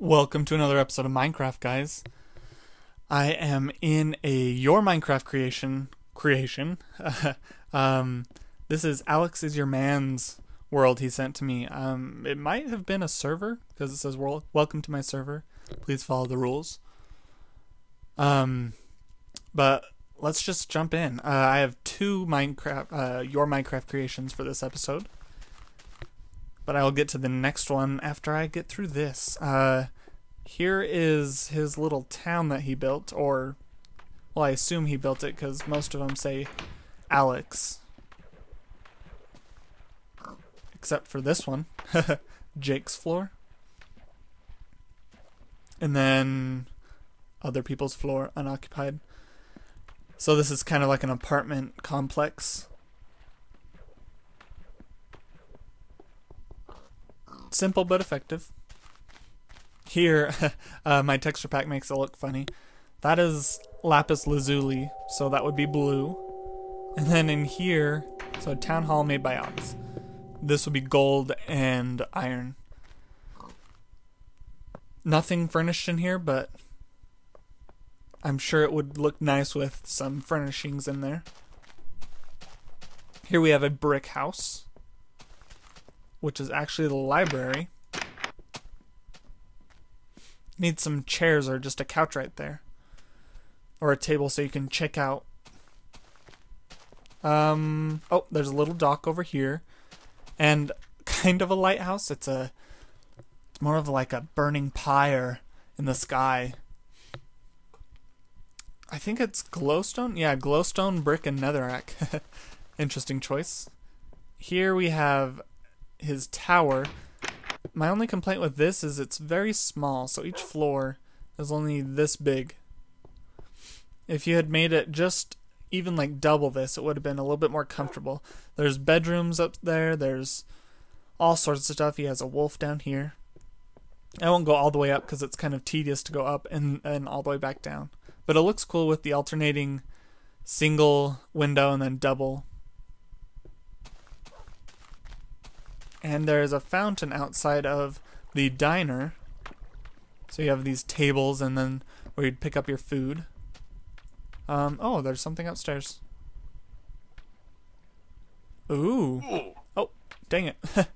Welcome to another episode of Minecraft, guys. I am in a your Minecraft creation creation. um, this is Alex is your man's world he sent to me. Um, it might have been a server because it says "Wel- "Welcome to my server. Please follow the rules." Um, but let's just jump in. Uh, I have two Minecraft uh, your Minecraft creations for this episode but I will get to the next one after I get through this. Uh, here is his little town that he built, or, well, I assume he built it because most of them say Alex. Except for this one, Jake's floor. And then other people's floor, unoccupied. So this is kind of like an apartment complex. Simple but effective. Here, uh, my texture pack makes it look funny. That is lapis lazuli, so that would be blue. And then in here, so town hall made by Alex. This would be gold and iron. Nothing furnished in here, but I'm sure it would look nice with some furnishings in there. Here we have a brick house which is actually the library. Need some chairs or just a couch right there. Or a table so you can check out. Um, oh, there's a little dock over here. And kind of a lighthouse. It's a it's more of like a burning pyre in the sky. I think it's glowstone. Yeah, glowstone, brick, and netherrack. Interesting choice. Here we have his tower. My only complaint with this is it's very small, so each floor is only this big. If you had made it just even like double this, it would have been a little bit more comfortable. There's bedrooms up there, there's all sorts of stuff. He has a wolf down here. I won't go all the way up because it's kind of tedious to go up and, and all the way back down. But it looks cool with the alternating single window and then double and there's a fountain outside of the diner. So you have these tables and then where you'd pick up your food. Um, oh, there's something upstairs. Ooh. Oh, dang it.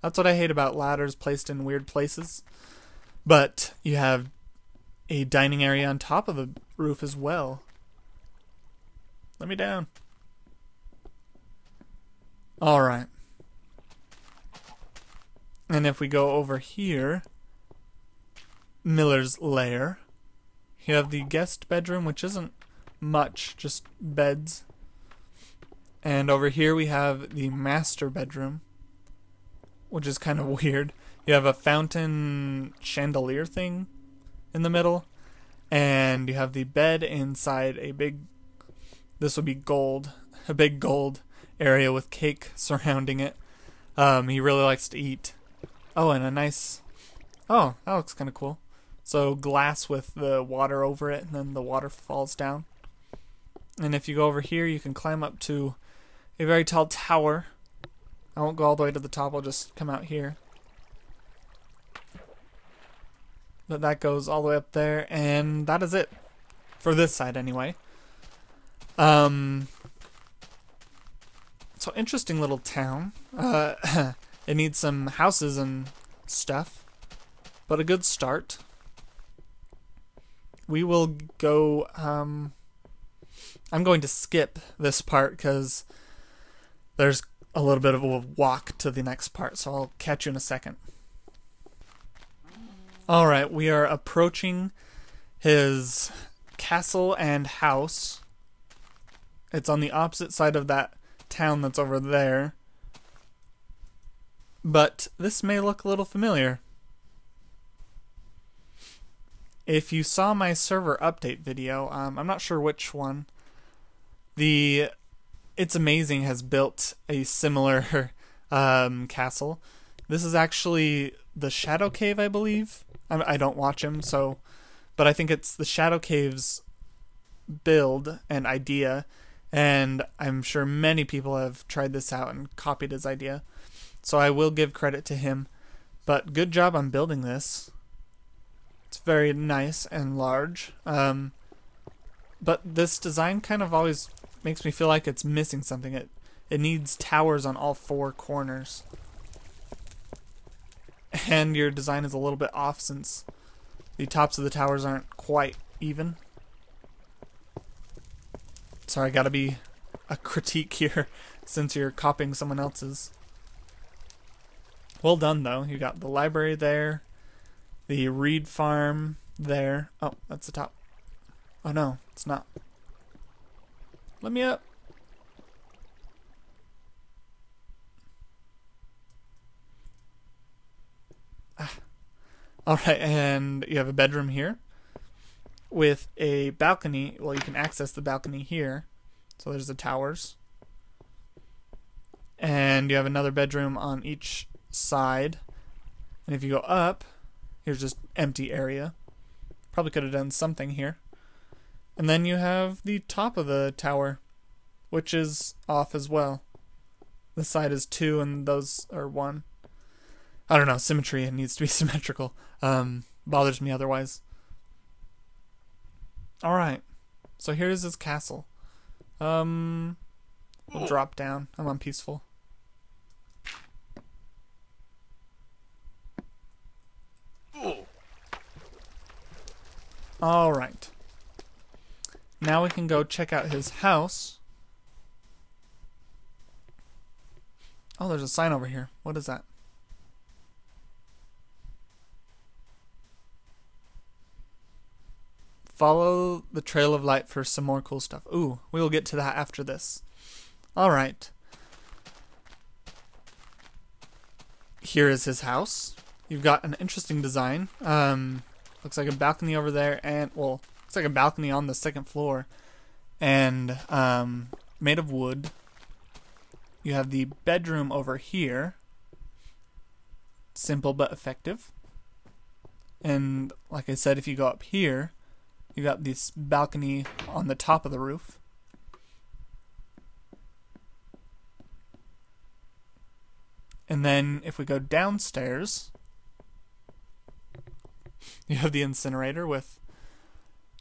That's what I hate about ladders placed in weird places. But you have a dining area on top of the roof as well. Let me down. Alright. And if we go over here, Miller's lair, you have the guest bedroom, which isn't much, just beds. And over here we have the master bedroom, which is kind of weird. You have a fountain chandelier thing in the middle, and you have the bed inside a big, this would be gold, a big gold area with cake surrounding it. Um, he really likes to eat Oh, and a nice. Oh, that looks kind of cool. So glass with the water over it, and then the water falls down. And if you go over here, you can climb up to a very tall tower. I won't go all the way to the top, I'll just come out here. But that goes all the way up there, and that is it. For this side, anyway. Um. So, interesting little town. Uh. It needs some houses and stuff, but a good start. We will go. Um, I'm going to skip this part because there's a little bit of a walk to the next part, so I'll catch you in a second. Alright, we are approaching his castle and house. It's on the opposite side of that town that's over there but this may look a little familiar. If you saw my server update video, um, I'm not sure which one, the It's Amazing has built a similar um, castle. This is actually the Shadow Cave, I believe. I, I don't watch him, so, but I think it's the Shadow Cave's build and idea, and I'm sure many people have tried this out and copied his idea. So I will give credit to him. But good job on building this. It's very nice and large. Um, but this design kind of always makes me feel like it's missing something. It it needs towers on all four corners. And your design is a little bit off since the tops of the towers aren't quite even. Sorry, I gotta be a critique here since you're copying someone else's. Well done, though. You got the library there, the reed farm there. Oh, that's the top. Oh no, it's not. Let me up. Ah. Alright, and you have a bedroom here with a balcony. Well, you can access the balcony here. So there's the towers. And you have another bedroom on each side. And if you go up, here's just empty area. Probably could have done something here. And then you have the top of the tower, which is off as well. This side is two and those are one. I don't know, symmetry, it needs to be symmetrical. Um, bothers me otherwise. Alright, so here's his castle. Um, we'll drop down. I'm on peaceful. Alright. Now we can go check out his house. Oh, there's a sign over here. What is that? Follow the trail of light for some more cool stuff. Ooh, we will get to that after this. Alright. Here is his house. You've got an interesting design. Um, looks like a balcony over there, and, well, looks like a balcony on the second floor. And, um, made of wood. You have the bedroom over here. Simple but effective. And, like I said, if you go up here, you got this balcony on the top of the roof. And then if we go downstairs, you have the incinerator with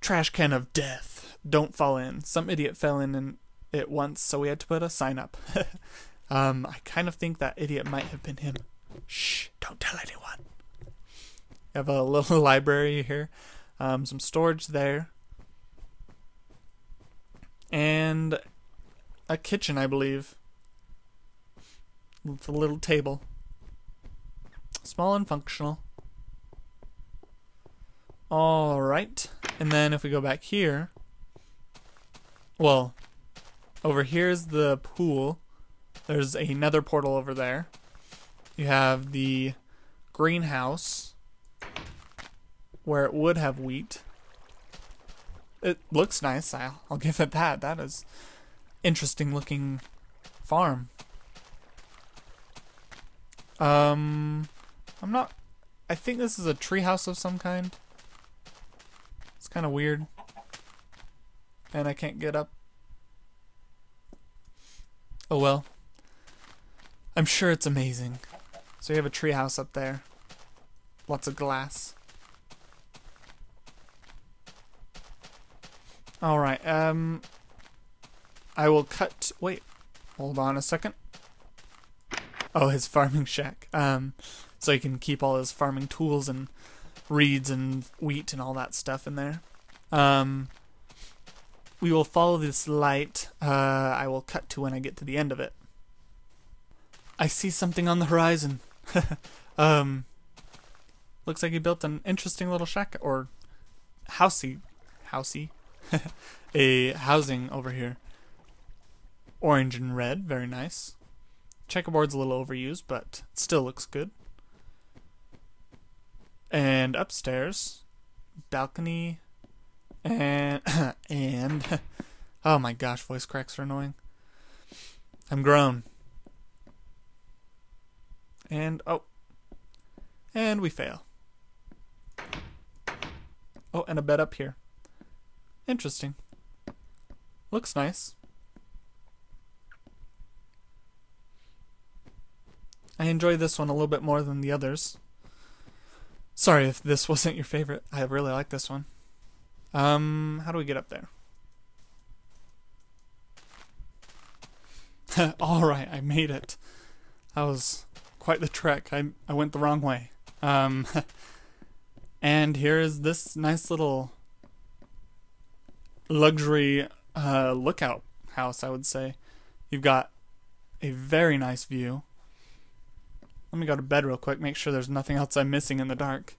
trash can of death. Don't fall in. Some idiot fell in and it once, so we had to put a sign up. um, I kind of think that idiot might have been him. Shh, don't tell anyone. You have a little library here, um, some storage there, and a kitchen, I believe. With a little table. Small and functional. Alright. And then if we go back here, well, over here is the pool. There's another portal over there. You have the greenhouse where it would have wheat. It looks nice. I'll, I'll give it that. That is interesting looking farm. Um, I'm not. I think this is a treehouse of some kind. Kind of weird, and I can't get up. Oh well. I'm sure it's amazing. So you have a treehouse up there. Lots of glass. Alright, um... I will cut... Wait. Hold on a second. Oh, his farming shack. Um, so he can keep all his farming tools and reeds and wheat and all that stuff in there. Um, we will follow this light. Uh, I will cut to when I get to the end of it. I see something on the horizon. um, looks like he built an interesting little shack or housey, housey, a housing over here. Orange and red, very nice. Checkerboard's a little overused, but still looks good. And upstairs, balcony, and and oh my gosh, voice cracks are annoying. I'm grown. And oh, and we fail. Oh, and a bed up here. Interesting. Looks nice. I enjoy this one a little bit more than the others. Sorry if this wasn't your favorite. I really like this one. Um, how do we get up there? All right, I made it. That was quite the trek. I I went the wrong way. Um, and here is this nice little luxury uh, lookout house. I would say you've got a very nice view. Let me go to bed real quick. Make sure there's nothing else I'm missing in the dark.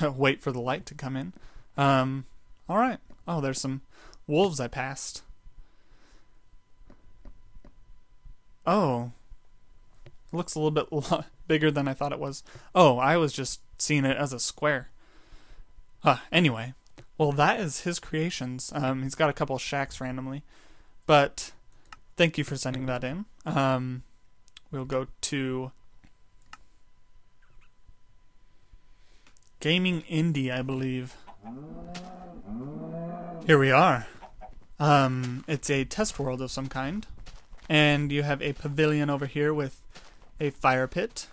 Wait for the light to come in. Um, all right. Oh, there's some wolves I passed. Oh. Looks a little bit bigger than I thought it was. Oh, I was just seeing it as a square. Huh, anyway. Well, that is his creations. Um, he's got a couple shacks randomly. But thank you for sending that in. Um, we'll go to Gaming Indie, I believe. Here we are. Um, it's a test world of some kind. And you have a pavilion over here with a fire pit.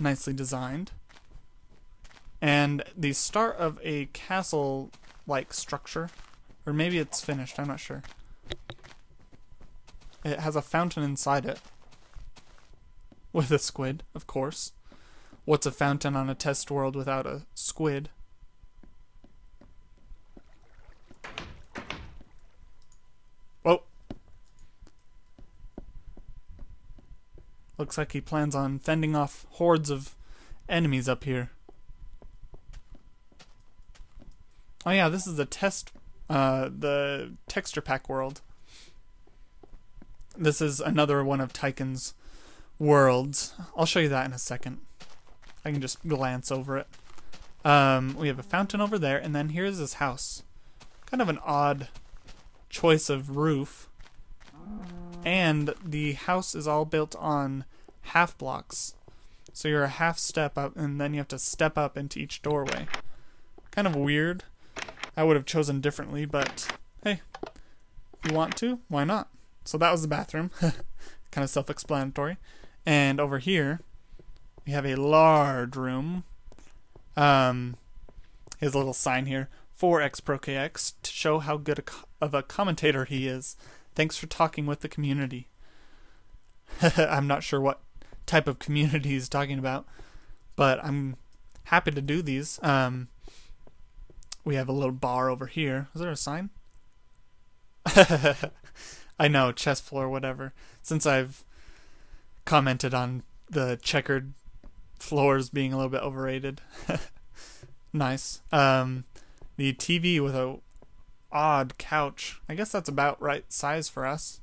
Nicely designed. And the start of a castle like structure. Or maybe it's finished, I'm not sure. It has a fountain inside it. With a squid, of course. What's a fountain on a test world without a squid? Oh. Looks like he plans on fending off hordes of enemies up here. Oh yeah, this is the test, uh, the texture pack world. This is another one of Tychon's worlds. I'll show you that in a second. I can just glance over it. Um, we have a fountain over there, and then here's this house. Kind of an odd choice of roof. And the house is all built on half blocks. So you're a half step up, and then you have to step up into each doorway. Kind of weird. I would have chosen differently, but hey, if you want to, why not? So that was the bathroom. kind of self explanatory. And over here, we have a large room. Um, his little sign here 4x ProKX to show how good of a commentator he is. Thanks for talking with the community. I'm not sure what type of community he's talking about, but I'm happy to do these. Um, we have a little bar over here. Is there a sign? I know, chess floor, whatever. Since I've commented on the checkered floors being a little bit overrated. nice. Um, the TV with a odd couch. I guess that's about right size for us.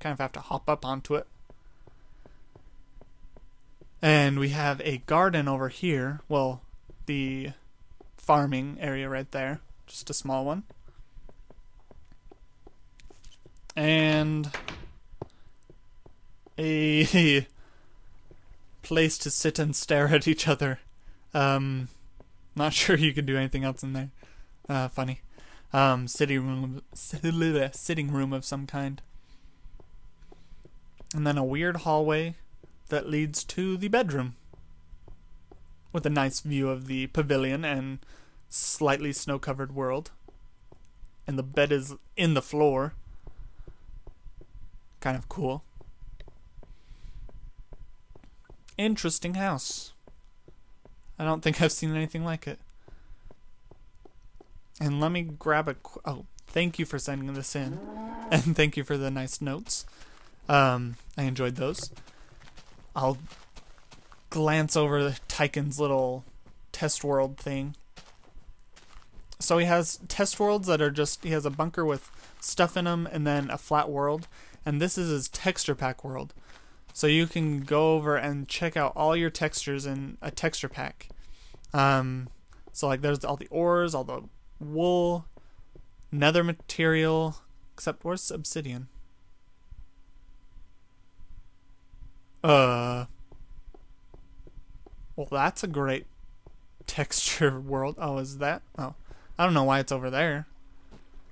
Kind of have to hop up onto it. And we have a garden over here. Well, the farming area right there. Just a small one. And a place to sit and stare at each other. Um, not sure you can do anything else in there. Uh, funny. Um, sitting room, sitting room of some kind, and then a weird hallway that leads to the bedroom, with a nice view of the pavilion and slightly snow-covered world. And the bed is in the floor kind of cool. Interesting house. I don't think I've seen anything like it. And let me grab a. Oh, thank you for sending this in, and thank you for the nice notes. Um, I enjoyed those. I'll glance over Tychon's little test world thing. So he has test worlds that are just he has a bunker with stuff in them, and then a flat world, and this is his texture pack world. So you can go over and check out all your textures in a texture pack. Um, so like there's all the ores, all the wool, nether material, except where's obsidian? Uh, well that's a great texture world. Oh, is that? Oh, I don't know why it's over there.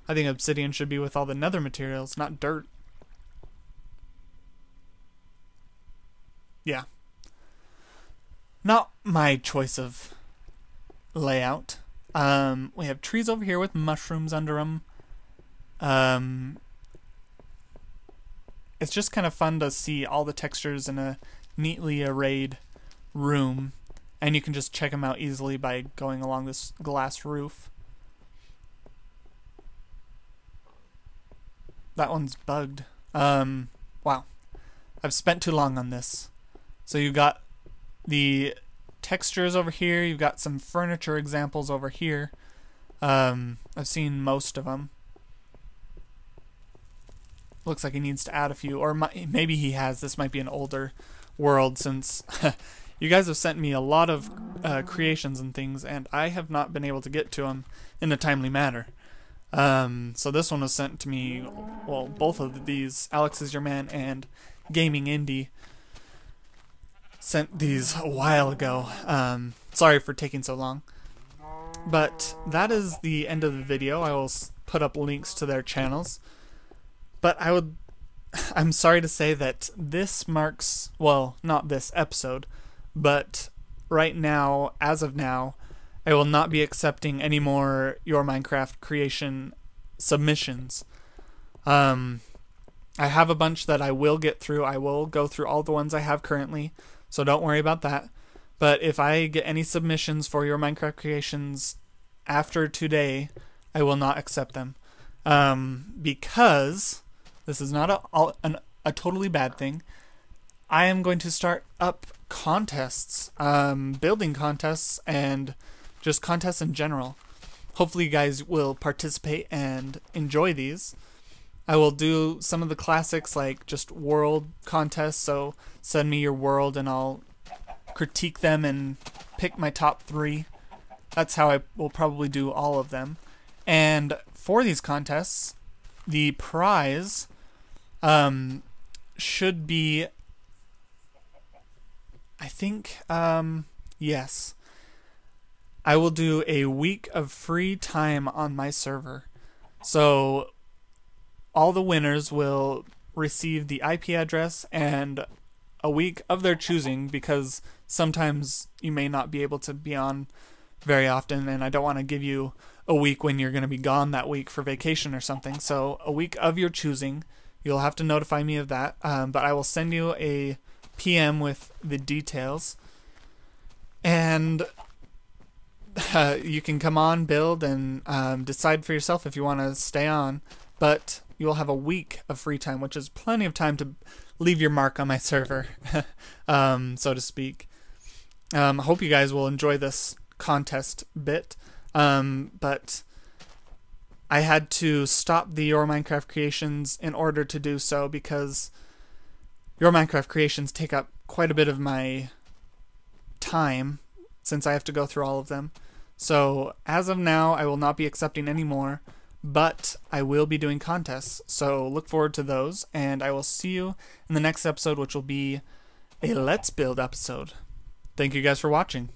I think obsidian should be with all the nether materials, not dirt. Yeah. not my choice of layout. Um, we have trees over here with mushrooms under them. Um, it's just kind of fun to see all the textures in a neatly arrayed room, and you can just check them out easily by going along this glass roof. That one's bugged. Um, wow. I've spent too long on this. So you've got the textures over here. You've got some furniture examples over here. Um, I've seen most of them. Looks like he needs to add a few, or maybe he has. This might be an older world since you guys have sent me a lot of uh, creations and things, and I have not been able to get to them in a timely manner. Um, so this one was sent to me, well, both of these, Alex is your man and Gaming Indie, sent these a while ago. Um, sorry for taking so long. But that is the end of the video. I will put up links to their channels. But I would I'm sorry to say that this marks well, not this episode, but right now, as of now, I will not be accepting any more your Minecraft creation submissions. Um I have a bunch that I will get through. I will go through all the ones I have currently so don't worry about that. But if I get any submissions for your Minecraft creations after today, I will not accept them. Um, because this is not a, a, a totally bad thing. I am going to start up contests, um, building contests, and just contests in general. Hopefully, you guys will participate and enjoy these. I will do some of the classics like just world contests. So send me your world and I'll critique them and pick my top three. That's how I will probably do all of them. And for these contests, the prize um, should be, I think, um, yes. I will do a week of free time on my server. So all the winners will receive the IP address and a week of their choosing because sometimes you may not be able to be on very often and I don't want to give you a week when you're going to be gone that week for vacation or something. So a week of your choosing, you'll have to notify me of that. Um, but I will send you a PM with the details, and uh, you can come on, build, and um, decide for yourself if you want to stay on. But you'll have a week of free time, which is plenty of time to leave your mark on my server, um, so to speak. Um, I hope you guys will enjoy this contest bit, um, but I had to stop the Your Minecraft creations in order to do so because Your Minecraft creations take up quite a bit of my time since I have to go through all of them. So as of now, I will not be accepting any more but I will be doing contests, so look forward to those, and I will see you in the next episode, which will be a Let's Build episode. Thank you guys for watching.